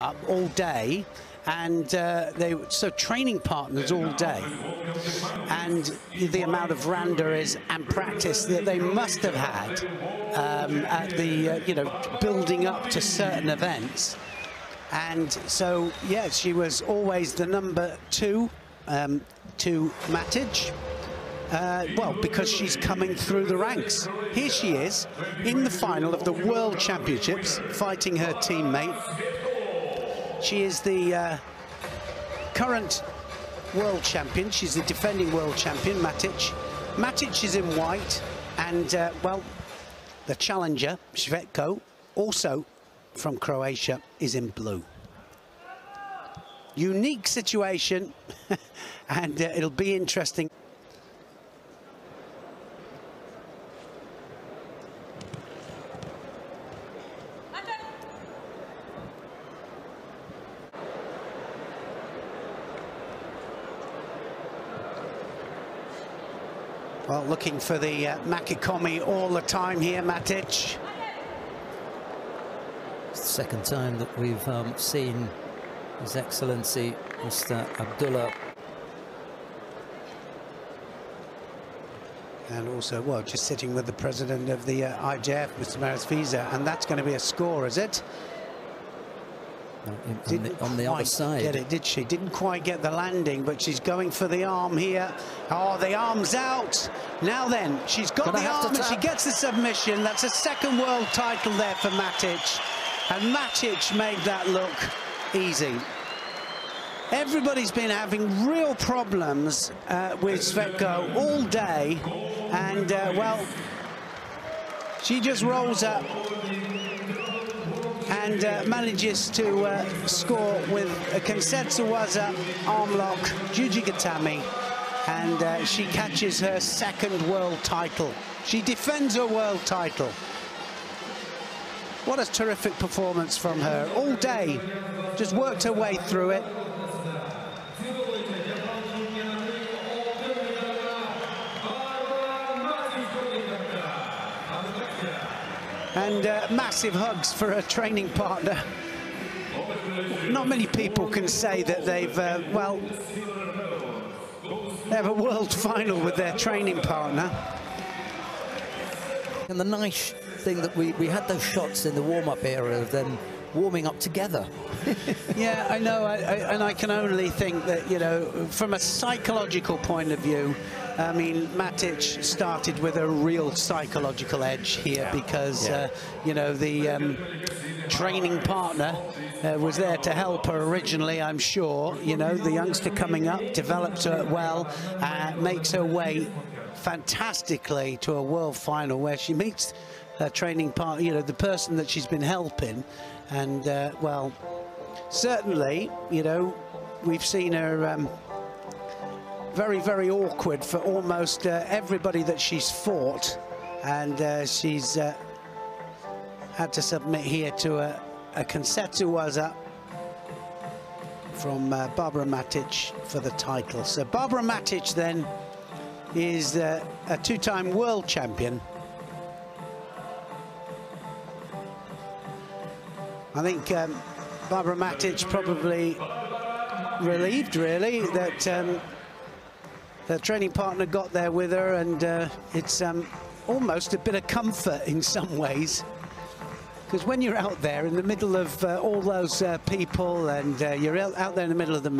up all day and uh, they so training partners all day and the amount of randoris and practice that they must have had um, at the uh, you know building up to certain events and so yeah she was always the number two um, to Matic uh, well, because she's coming through the ranks. Here she is in the final of the World Championships, fighting her teammate she is the uh, current world champion. She's the defending world champion, Matic. Matic is in white, and, uh, well, the challenger, Cvjetko, also from Croatia, is in blue. Unique situation, and uh, it'll be interesting. Well, looking for the uh, Makikomi all the time here, Matic. Second time that we've um, seen His Excellency Mr. Abdullah. And also, well, just sitting with the president of the uh, IJF, Mr. Marius Vizer, and that's going to be a score, is it? On the, on the other side. Get it, did she? Didn't quite get the landing, but she's going for the arm here. Oh, the arm's out. Now then, she's got Gonna the arm and she gets the submission. That's a second world title there for Matic. And Matic made that look easy. Everybody's been having real problems uh, with Cvjetko all day. And, uh, well, she just rolls up and uh, manages to uh, score with a Waza arm lock, Jujigatame, and uh, she catches her second world title. She defends her world title. What a terrific performance from her all day. Just worked her way through it. And uh, massive hugs for a training partner. Not many people can say that they've, uh, well, they have a world final with their training partner. And the nice thing that we, we had those shots in the warm-up area of them warming up together. yeah, I know, I, I, and I can only think that, you know, from a psychological point of view, I mean, Matic started with a real psychological edge here because, yeah. Uh, you know, the um, training partner uh, was there to help her originally, I'm sure. You know, the youngster coming up develops her well, uh, makes her way fantastically to a world final where she meets her training partner, you know, the person that she's been helping. And, uh, well, certainly, you know, we've seen her um, very, very awkward for almost uh, everybody that she's fought. And uh, she's uh, had to submit here to a, a Kansetsu Waza from uh, Barbara Matic for the title. So Barbara Matic then is uh, a two-time world champion. I think um, Barbara Matic probably relieved, really, that um, the training partner got there with her and uh, it's um, almost a bit of comfort in some ways. Because when you're out there in the middle of uh, all those uh, people and uh, you're out there in the middle of the